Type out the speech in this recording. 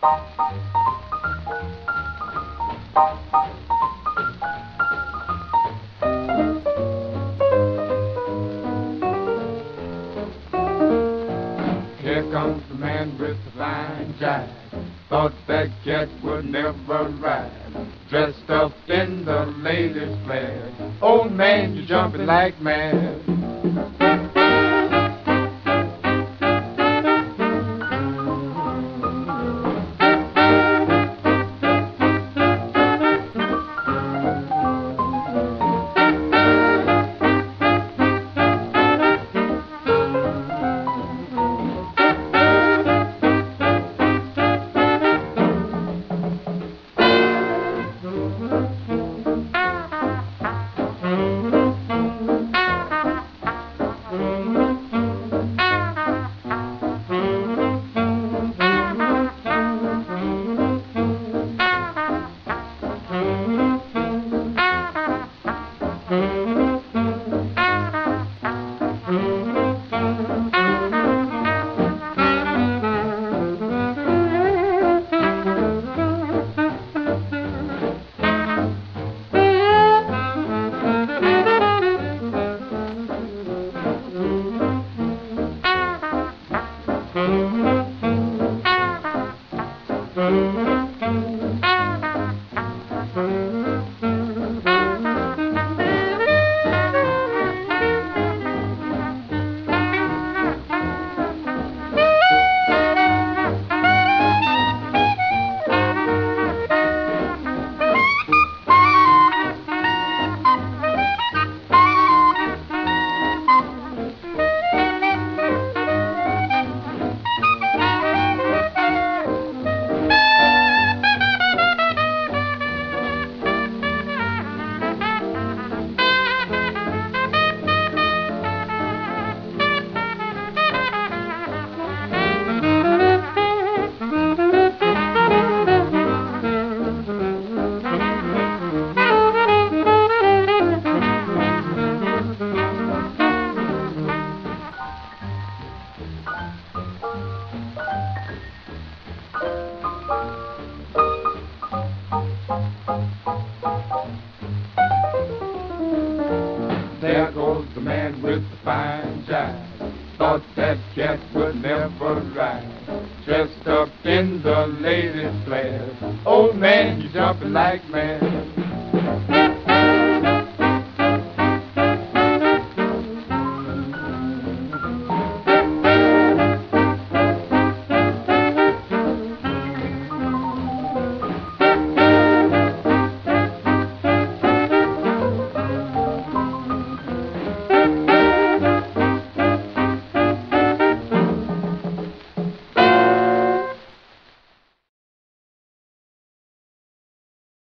Here comes the man with the fine jive. Thought that cat would never ride. Dressed up in the latest flair. Old man, you're jumping like mad. There with fine jive. Thought that cat would never ride. Dressed up in the latest flair. Old man, you jumping like mad.